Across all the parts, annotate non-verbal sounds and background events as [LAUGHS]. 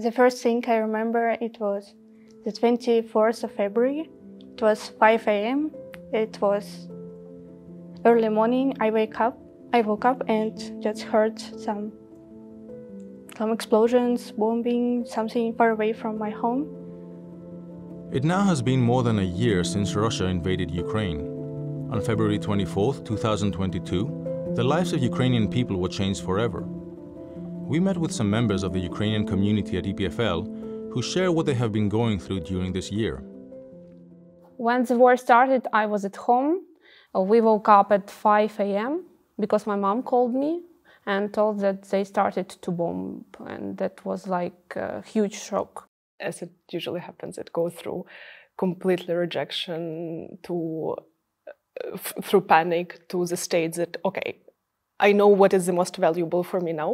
The first thing I remember it was the 24th of February. It was 5 a.m. It was early morning. I wake up. I woke up and just heard some some explosions, bombing, something far away from my home. It now has been more than a year since Russia invaded Ukraine. On February 24, 2022, the lives of Ukrainian people were changed forever. We met with some members of the Ukrainian community at EPFL who share what they have been going through during this year. When the war started, I was at home. We woke up at 5 a.m. because my mom called me and told that they started to bomb, and that was like a huge shock. As it usually happens, it goes through completely rejection to uh, f- through panic to the state that okay, I know what is the most valuable for me now.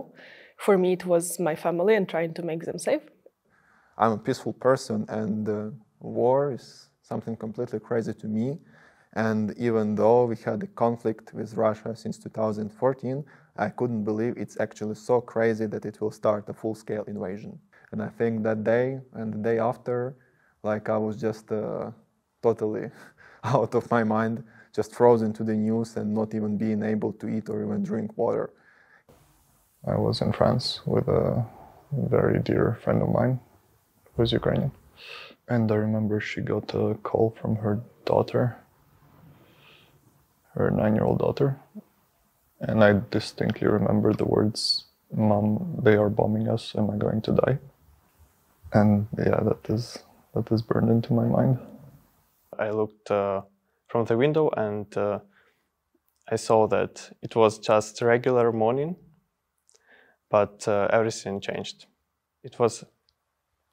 For me, it was my family and trying to make them safe. I'm a peaceful person, and uh, war is something completely crazy to me. And even though we had a conflict with Russia since 2014, I couldn't believe it's actually so crazy that it will start a full scale invasion. And I think that day and the day after, like I was just uh, totally [LAUGHS] out of my mind, just frozen to the news and not even being able to eat or even drink water. I was in France with a very dear friend of mine who is Ukrainian. And I remember she got a call from her daughter her nine year old daughter. And I distinctly remember the words, Mom, they are bombing us. Am I going to die? And yeah, that is, that is burned into my mind. I looked uh, from the window and uh, I saw that it was just regular morning, but uh, everything changed. It was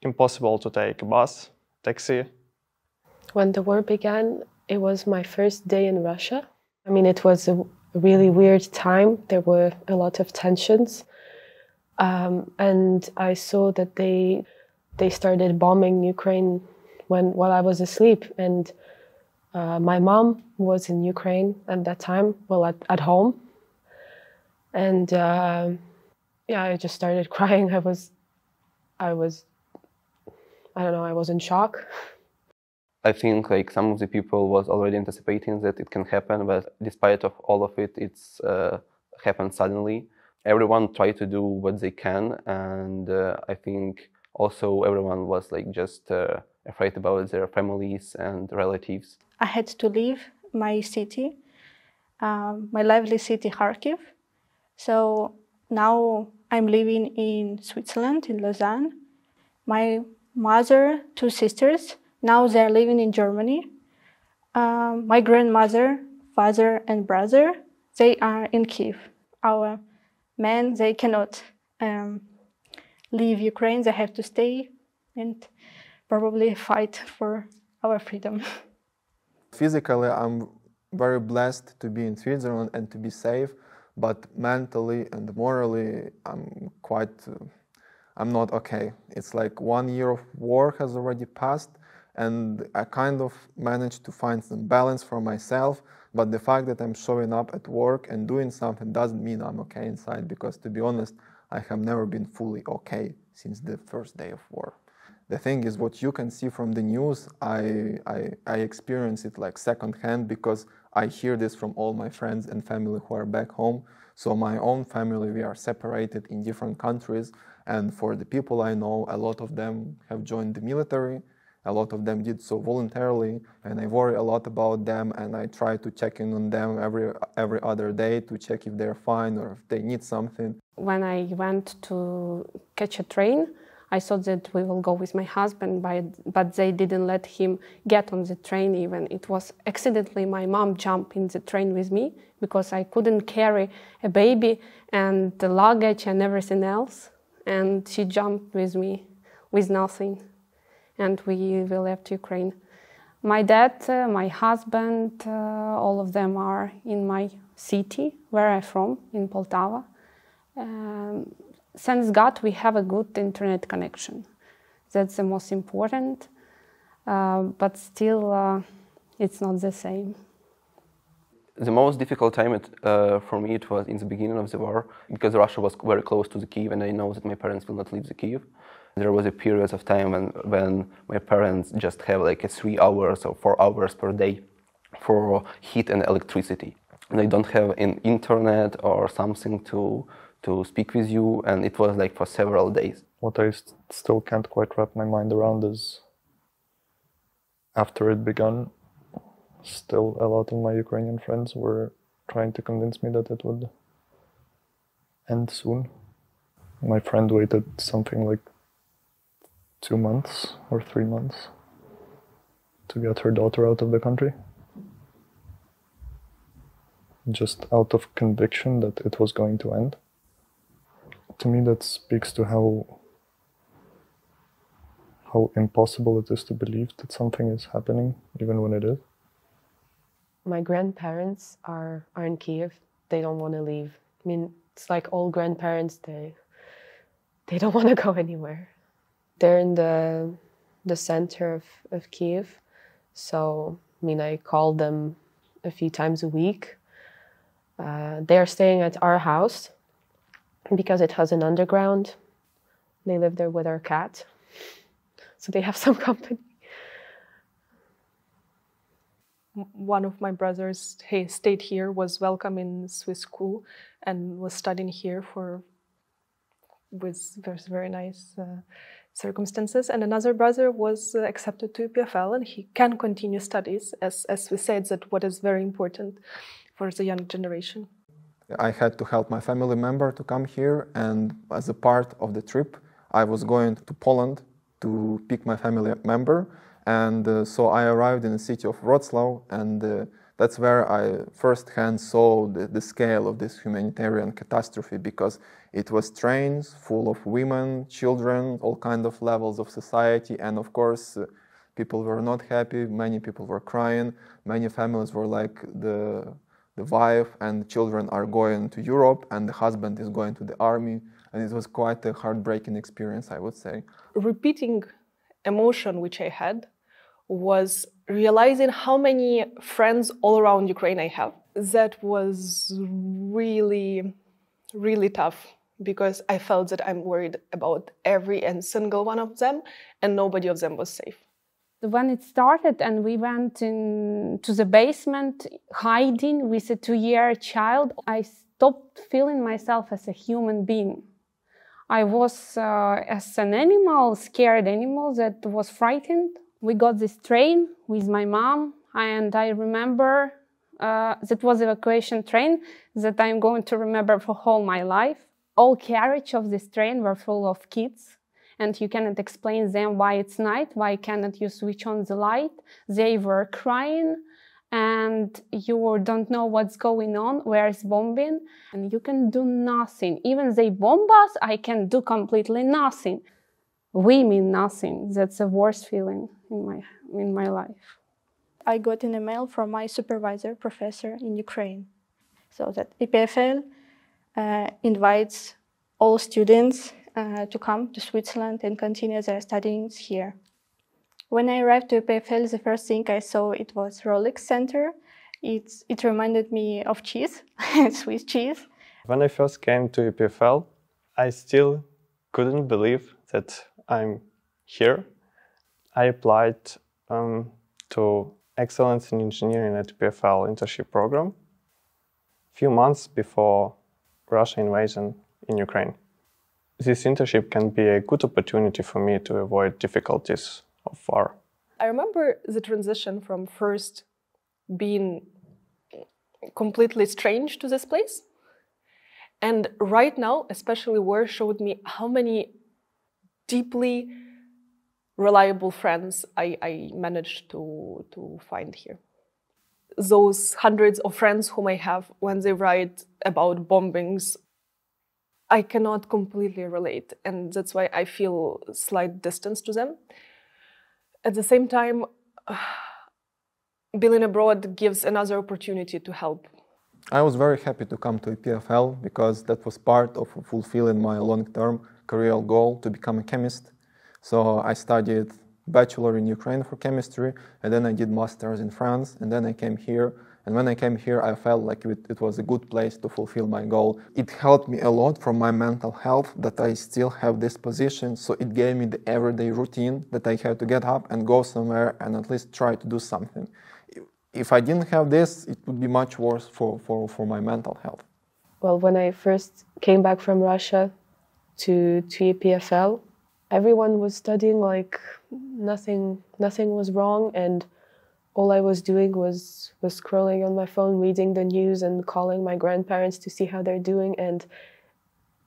impossible to take a bus, taxi. When the war began, it was my first day in Russia. I mean, it was a really weird time. There were a lot of tensions, um, and I saw that they they started bombing Ukraine when while I was asleep, and uh, my mom was in Ukraine at that time, well at, at home, and uh, yeah, I just started [LAUGHS] crying. I was, I was, I don't know, I was in shock. I think like some of the people was already anticipating that it can happen, but despite of all of it, it's uh, happened suddenly. Everyone tried to do what they can, and uh, I think also everyone was like just uh, afraid about their families and relatives. I had to leave my city, um, my lively city, Kharkiv. So now I'm living in Switzerland, in Lausanne. My mother, two sisters, now they're living in Germany. Um, my grandmother, father, and brother, they are in Kiev. Our men, they cannot um, leave Ukraine. They have to stay and probably fight for our freedom. [LAUGHS] Physically, I'm very blessed to be in Switzerland and to be safe, but mentally and morally, I'm quite, uh, I'm not okay. It's like one year of war has already passed, and I kind of managed to find some balance for myself. But the fact that I'm showing up at work and doing something doesn't mean I'm okay inside, because to be honest, I have never been fully okay since the first day of war. The thing is, what you can see from the news, I, I, I experience it like secondhand because I hear this from all my friends and family who are back home. So, my own family, we are separated in different countries. And for the people I know, a lot of them have joined the military a lot of them did so voluntarily, and I worry a lot about them, and I try to check in on them every every other day to check if they're fine or if they need something. When I went to catch a train, I thought that we will go with my husband, but, they didn't let him get on the train even. It was accidentally my mom jumped in the train with me because I couldn't carry a baby and the luggage and everything else. And she jumped with me with nothing and we, we left Ukraine. My dad, uh, my husband, uh, all of them are in my city, where I'm from, in Poltava. Um, thanks God, we have a good internet connection. That's the most important, uh, but still, uh, it's not the same. The most difficult time it, uh, for me it was in the beginning of the war because Russia was very close to the Kiev, and I know that my parents will not leave the Kiev There was a period of time when, when my parents just have like three hours or four hours per day for heat and electricity. They don't have an internet or something to to speak with you, and it was like for several days. What I st- still can't quite wrap my mind around is after it began, still a lot of my Ukrainian friends were trying to convince me that it would end soon. My friend waited something like two months or three months to get her daughter out of the country. Just out of conviction that it was going to end. To me, that speaks to how how impossible it is to believe that something is happening, even when it is. My grandparents are, are in Kiev. They don't want to leave. I mean, it's like all grandparents, they, they don't want to [LAUGHS] go anywhere. They're in the, the center of, of Kiev. So, I mean, I call them a few times a week. Uh, they're staying at our house because it has an underground. They live there with our cat so they have [LAUGHS] some company. One of my brothers he stayed here, was welcome in Swiss school, and was studying here for with very nice uh, circumstances. And another brother was uh, accepted to EPFL, and he can continue studies, as as we said, that what is very important for the young generation. I had to help my family member to come here, and as a part of the trip, I was going to Poland to pick my family member. And uh, so I arrived in the city of Wrocław, and uh, that's where I firsthand saw the, the, scale of this humanitarian catastrophe because it was trains full of women, children, all kind of levels of society, and of course, uh, people were not happy. Many people were crying. Many families were like the the wife and children are going to Europe, and the husband is going to the army and it was quite a heartbreaking experience, I would say. Repeating emotion which I had was realizing how many friends all around Ukraine I have. That was really, really tough because I felt that I'm worried about every and single one of them, and nobody of them was safe. When it started, and we went in to the basement hiding with a two-year child, I stopped feeling myself as a human being. I was uh, as an animal, scared animal that was frightened. We got this train with my mom, and I remember uh, that was evacuation train that I'm going to remember for all my life. All carriage of this train were full of kids, and you cannot explain them why it's night, why cannot you switch on the light. They were crying and you don't know what's going on, where is bombing, and you can do nothing. Even they bomb us, I can do completely nothing. We mean nothing. That's the worst feeling in my in my life. I got an email from my supervisor, professor in Ukraine, so that EPFL uh, invites all students uh, to come to Switzerland and continue their studies here. When I arrived to EPFL, the first thing I saw it was Rolex Center. It's, it reminded me of cheese, [LAUGHS] Swiss cheese. When I first came to EPFL, I still couldn't believe that I'm here. I applied um, to Excellence in Engineering at EPFL internship program a few months before Russia invasion in Ukraine. This internship can be a good opportunity for me to avoid difficulties of far. I remember the transition from first being completely strange to this place. And right now, especially War showed me how many deeply reliable friends I, I managed to, to find here. Those hundreds of friends whom I have when they write about bombings, I cannot completely relate. And that's why I feel slight distance to them at the same time, [SIGHS] being abroad gives another opportunity to help. I was very happy to come to EPFL because that was part of fulfilling my long-term career goal to become a chemist. So I studied bachelor in Ukraine for chemistry, and then I did masters in France, and then I came here And when I came here, I felt like it, it, was a good place to fulfill my goal. It helped me a lot from my mental health that I still have this position. So it gave me the everyday routine that I had to get up and go somewhere and at least try to do something. If I didn't have this, it would be much worse for, for, for my mental health. Well, when I first came back from Russia to, to EPFL, everyone was studying like nothing, nothing was wrong. And all I was doing was was scrolling on my phone, reading the news, and calling my grandparents to see how they're doing. And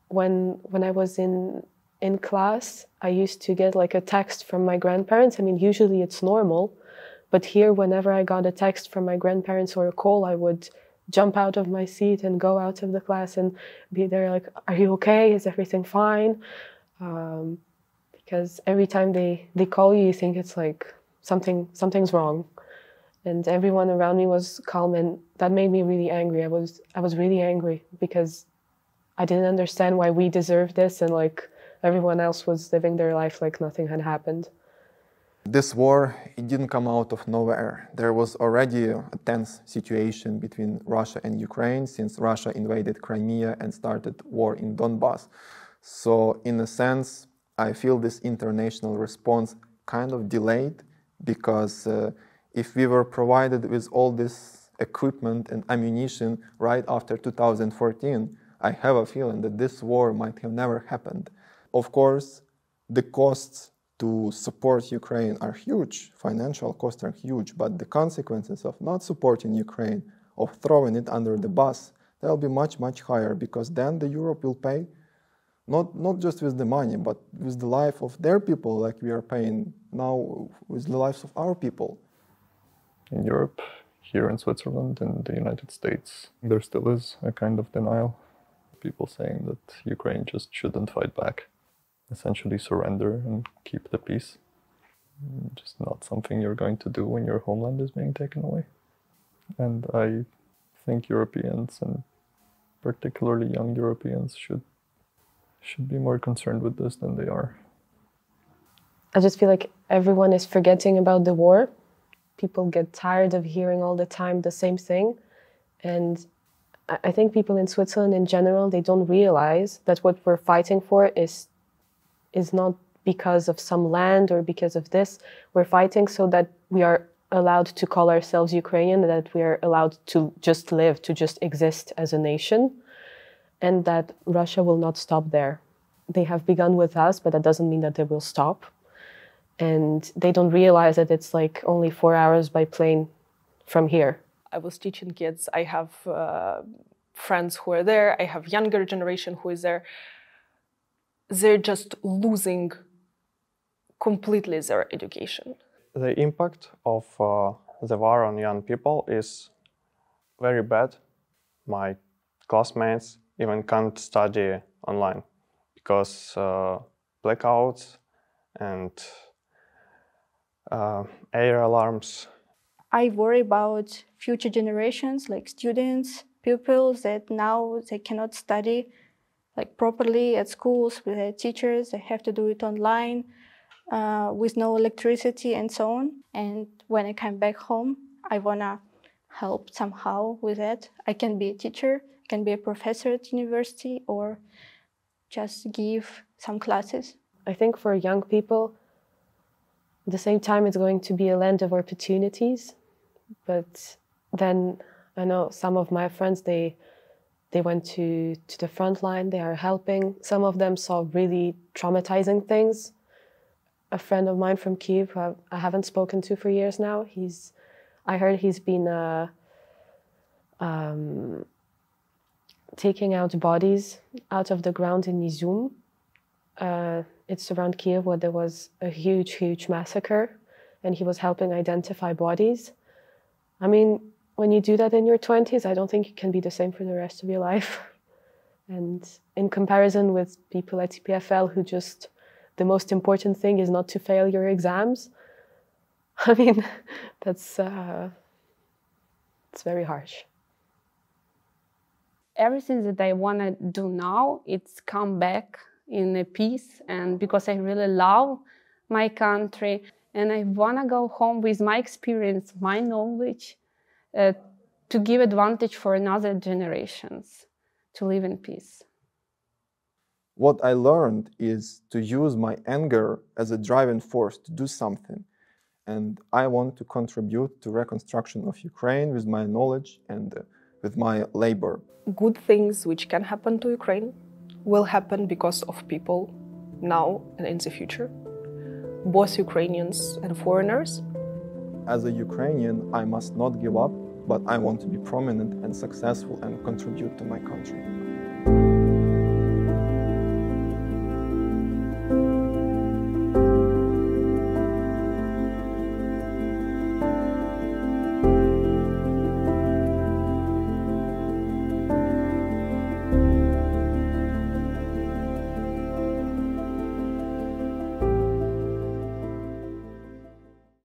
when when I was in in class, I used to get like a text from my grandparents. I mean, usually it's normal, but here, whenever I got a text from my grandparents or a call, I would jump out of my seat and go out of the class and be there like, "Are you okay? Is everything fine?" Um, because every time they they call you, you think it's like something something's wrong and everyone around me was calm and that made me really angry. I was i was really angry because i didn't understand why we deserved this and like everyone else was living their life like nothing had happened. This war it didn't come out of nowhere. There was already a tense situation between russia and ukraine since russia invaded crimea and started war in donbass. So in a sense i feel this international response kind of delayed because uh, if we were provided with all this equipment and ammunition right after 2014, I have a feeling that this war might have never happened. Of course, the costs to support Ukraine are huge, financial costs are huge, but the consequences of not supporting Ukraine, of throwing it under the bus, they'll be much, much higher because then the Europe will pay not, not just with the money, but with the life of their people, like we are paying now with the lives of our people in Europe, here in Switzerland, in the United States, there still is a kind of denial. People saying that Ukraine just shouldn't fight back, essentially surrender and keep the peace. Just not something you're going to do when your homeland is being taken away. And I think Europeans and particularly young Europeans should should be more concerned with this than they are. I just feel like everyone is forgetting about the war people get tired of hearing all the time the same thing. And I think people in Switzerland in general, they don't realize that what we're fighting for is, is not because of some land or because of this. We're fighting so that we are allowed to call ourselves Ukrainian, that we are allowed to just live, to just exist as a nation, and that Russia will not stop there. They have begun with us, but that doesn't mean that they will stop and they don't realize that it's like only four hours by plane from here. I was teaching kids. I have uh, friends who are there. I have younger generation who is there. They're just losing completely their education. The impact of uh, the war on young people is very bad. My classmates even can't study online because uh, blackouts and uh, air alarms. I worry about future generations, like students, pupils that now they cannot study like properly at schools with their teachers. They have to do it online uh, with no electricity and so on. And when I come back home, I wanna help somehow with that. I can be a teacher, can be a professor at university, or just give some classes. I think for young people, at the same time, it's going to be a land of opportunities. But then I know some of my friends, they they went to, to the front line, they are helping. Some of them saw really traumatizing things. A friend of mine from Kiev, who I haven't spoken to for years now, he's, I heard he's been uh, um, taking out bodies out of the ground in Izum. Uh, it's around Kiev where there was a huge, huge massacre, and he was helping identify bodies. I mean, when you do that in your 20s, I don't think it can be the same for the rest of your life. [LAUGHS] And in comparison with people at EPFL who just, the most important thing is not to fail your exams, [LAUGHS] I mean, [LAUGHS] that's, uh, it's very harsh. Everything that I want to do now, it's come back in a peace and because I really love my country and I want to go home with my experience, my knowledge uh, to give advantage for another generations to live in peace. What I learned is to use my anger as a driving force to do something. And I want to contribute to reconstruction of Ukraine with my knowledge and uh, with my labor. Good things which can happen to Ukraine will happen because of people now and in the future, both Ukrainians and foreigners. As a Ukrainian, I must not give up, but I want to be prominent and successful and contribute to my country.